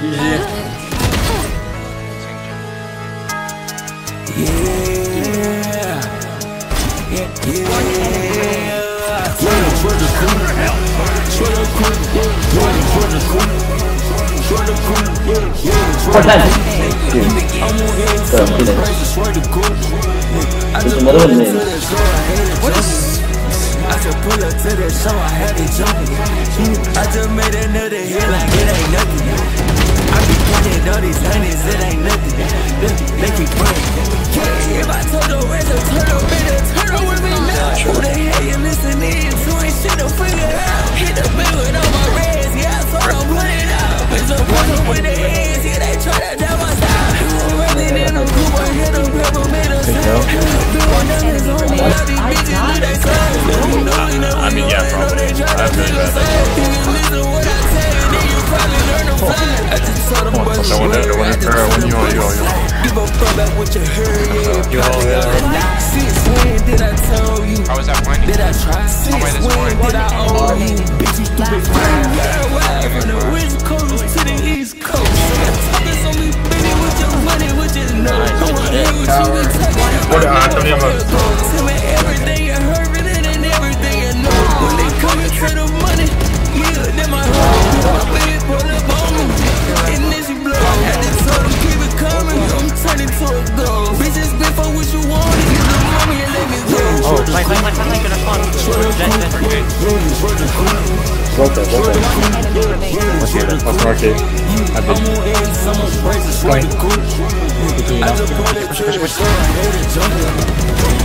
Yeah. Yeah. Yeah. Yeah. Yeah. Yeah. For that. Yeah. Yeah. I just pull up. I just made another hit like all these hundreds, it ain't nothing. They, keep playing. I wonder, I wonder, I this morning. you? From the west coast to the east coast. With your money, with your what you What, Tell me everything you heard, in summer braces with the coupe. I just pull it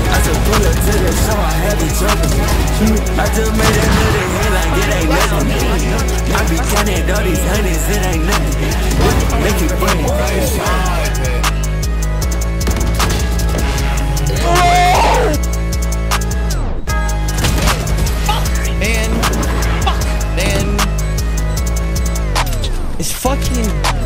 I the I it jumping. Just made a little hit like it ain't nothing. I be counting all these hundreds, it ain't nothing. Make it funny. It's fucking